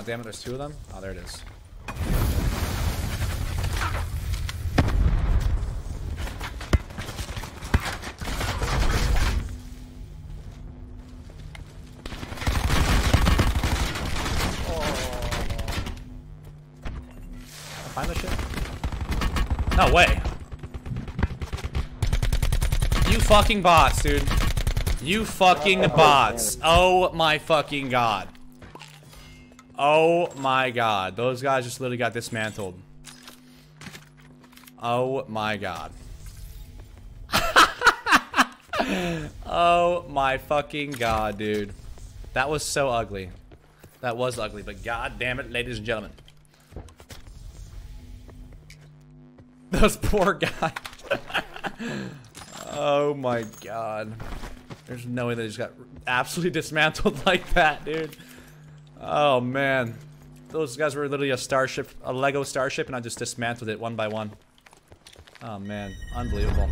Oh, damn it, there's two of them? Oh, there it is. Oh. Find the shit? No way. You fucking bots, dude. You fucking oh, bots. Oh my fucking god. Oh my god. Those guys just literally got dismantled. Oh my god. oh my fucking god, dude. That was so ugly. That was ugly, but god damn it, ladies and gentlemen. Those poor guys. oh my god. There's no way they just got absolutely dismantled like that, dude. Oh man. Those guys were literally a starship, a Lego starship, and I just dismantled it one by one. Oh man, unbelievable.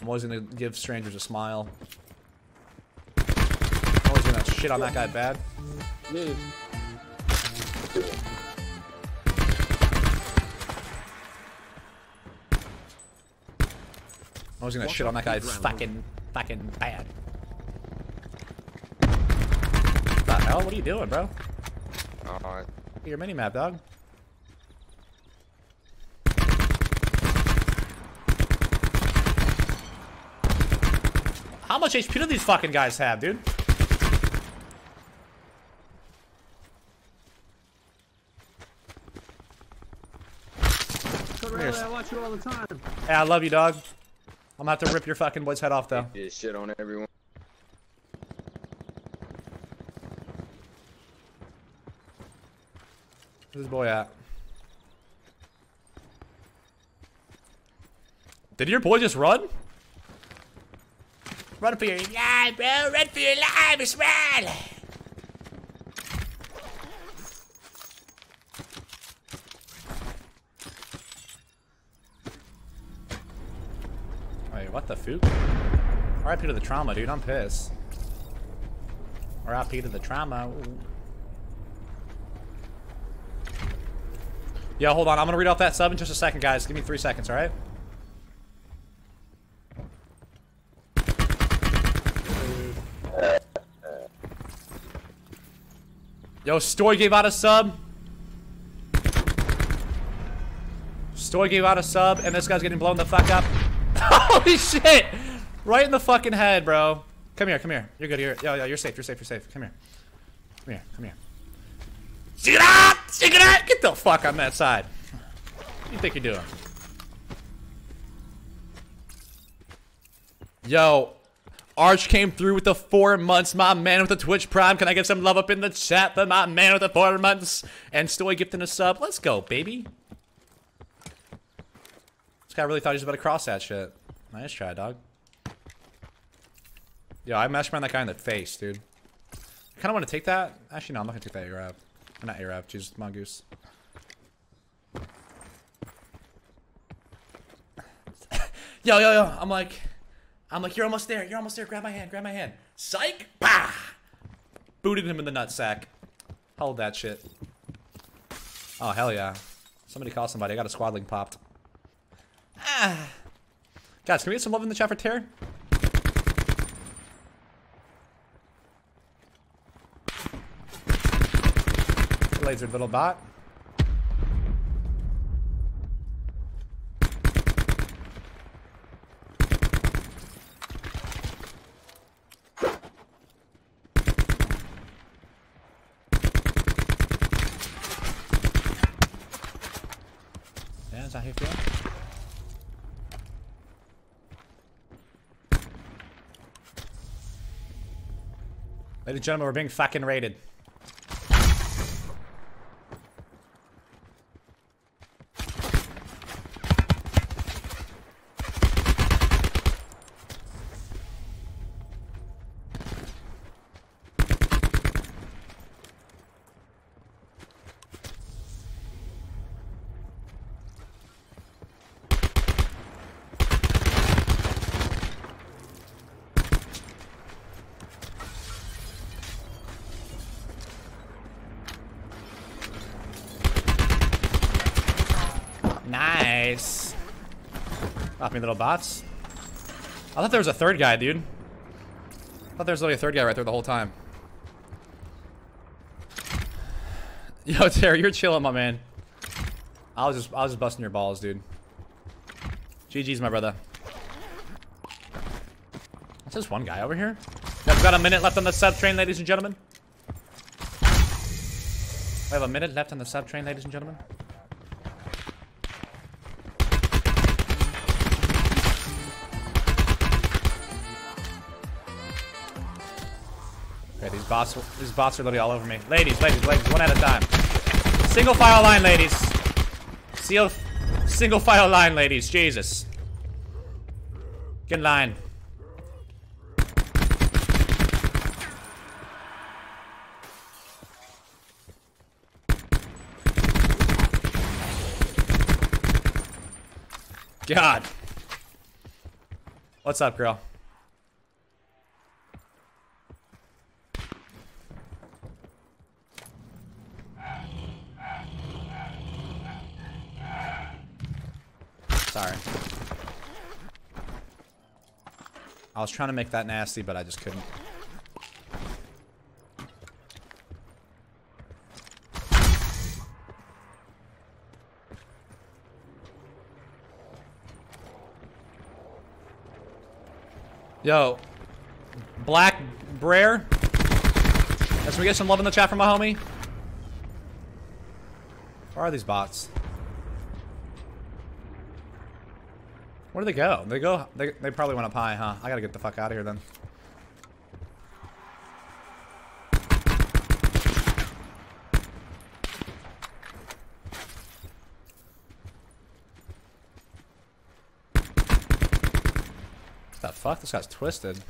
I'm always gonna give strangers a smile. I'm always gonna shit on that guy bad. I was gonna shit on that guy fucking, fucking bad. What the hell? What are you doing, bro? Alright. Your mini map, dog. How much HP do these fucking guys have, dude? Really, I watch you all the time. Hey, I love you, dog. I'm gonna have to rip your fucking boy's head off, though. Get shit on everyone. Where's this boy at? Did your boy just run? Run for your life, bro! Run for your life as well! Wait, what the fook? RIP to the trauma, dude. I'm pissed. RIP to the trauma. Ooh. Yo, hold on. I'm gonna read off that sub in just a second, guys. Give me three seconds, alright? Yo, Stoy gave out a sub. Stoy gave out a sub, and this guy's getting blown the fuck up. Holy shit! Right in the fucking head, bro. Come here, come here. You're good. You're, yo, yo, you're safe. You're safe. You're safe. Come here. Come here. Come here. Stick it out! Stick it out! Get the fuck on that side. What do you think you're doing? Yo, Arch came through with the four months. My man with the Twitch Prime. Can I get some love up in the chat for my man with the four months? And Stoy gifting a sub. Let's go, baby. This guy really thought he was about to cross that shit. Nice try, dog. Yo, I mashed around that guy in the face, dude. I kind of want to take that. Actually, no, I'm not going to take that Arab. Not Arab, Jesus, Mongoose. yo, yo, yo. I'm like, I'm like, you're almost there. You're almost there. Grab my hand. Grab my hand. Psych. Bah. Booted him in the nutsack. Hold that shit. Oh, hell yeah. Somebody call somebody. I got a squadling popped. Ah. Guys, can we get some love in the chat for Terror? Laser little bot. Yeah, is that how you? Ladies and gentlemen, we're being fucking raided. Nice. Off me, little bots. I thought there was a third guy, dude. I thought there was only a third guy right there the whole time. Yo, Terry, you're chilling, my man. I was just, I was just busting your balls, dude. GG's, my brother. It's just one guy over here. We've got a minute left on the sub train, ladies and gentlemen. We have a minute left on the sub train, ladies and gentlemen. Bots, these bots are literally all over me. Ladies, ladies, ladies, one at a time. Single file line, ladies. Seal, single file line, ladies. Jesus. Get in line. God. What's up, girl? Sorry. I was trying to make that nasty, but I just couldn't. Yo, Black Brer. Let's we get some love in the chat from my homie. Where are these bots? Where do they go? They go. They, they probably went up high, huh? I gotta get the fuck out of here then. What the fuck? This guy's twisted.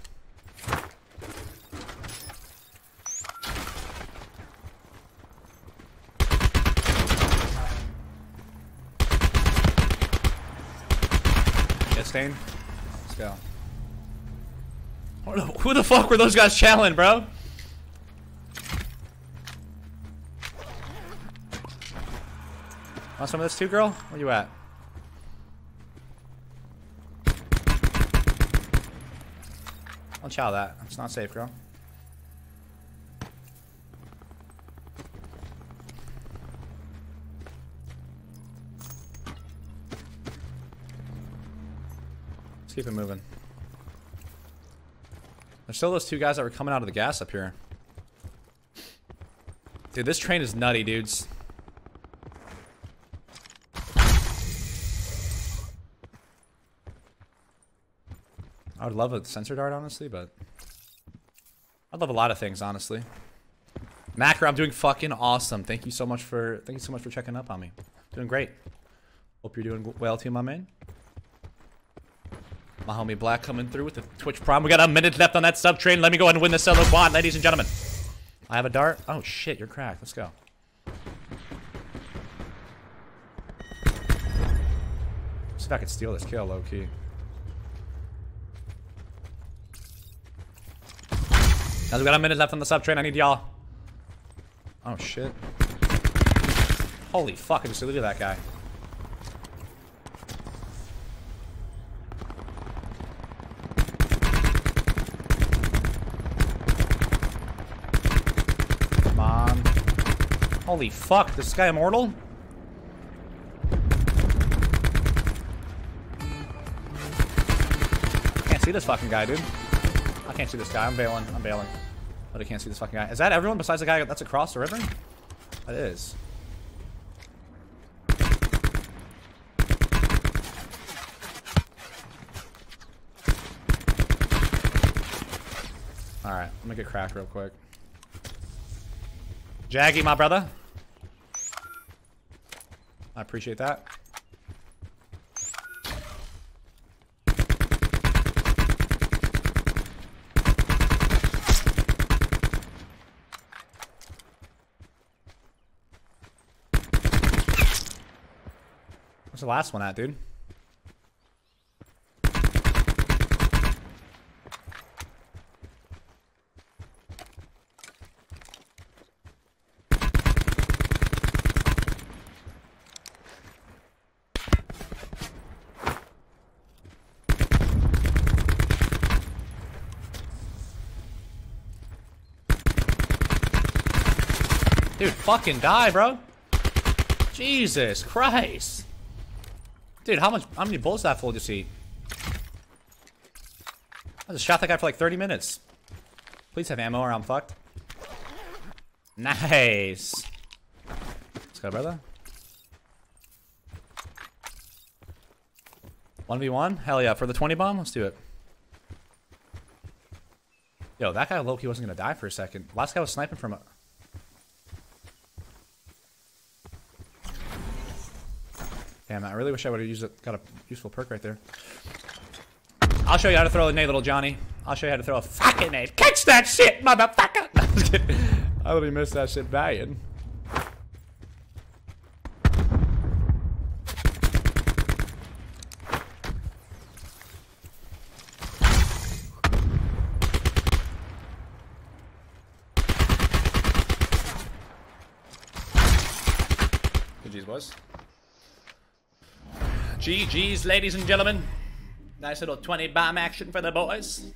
Stain. Let's go. Who the- Who the fuck were those guys challenging, bro? Want some of this too, girl? Where you at? Don't chow that. It's not safe, girl. Keep it moving. There's still those two guys that were coming out of the gas up here. Dude, this train is nutty, dudes. I would love a sensor dart, honestly, but... I'd love a lot of things, honestly. Macro, I'm doing fucking awesome. Thank you so much for thank you so much for checking up on me. Doing great. Hope you're doing well too, my man. My homie Black coming through with the Twitch Prime. We got a minute left on that sub train. Let me go and win the solo bot, ladies and gentlemen. I have a dart. Oh shit, you're cracked. Let's go. See if I can steal this kill low key. Guys, we got a minute left on the sub train. I need y'all. Oh shit. Holy fuck, I just deleted that guy. Come on. Holy fuck, this guy immortal? Can't see this fucking guy, dude. I can't see this guy. I'm bailing. I'm bailing. But I can't see this fucking guy. Is that everyone besides the guy that's across the river? That is. Alright, let me get cracked real quick. Jaggy, my brother. I appreciate that. Where's the last one at, dude? Dude, fucking die, bro. Jesus Christ. Dude, how much how many bullets that fool just eat? I just shot that guy for like 30 minutes. Please have ammo or I'm fucked. Nice. Let's go, brother. 1v1? Hell yeah. For the 20 bomb? Let's do it. Yo, that guy Loki wasn't gonna die for a second. Last guy was sniping from a. Damn, I really wish I would have used. Got a useful perk right there. I'll show you how to throw a nade, little Johnny. I'll show you how to throw a fucking nade. Catch that shit, motherfucker! No. I literally missed that shit dying. GG's, boys. GG's, ladies and gentlemen. Nice little 20 bomb action for the boys.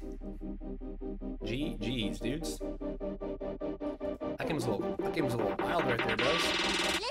GG's, dudes. That game was a little, that game was a little wild right there, boys.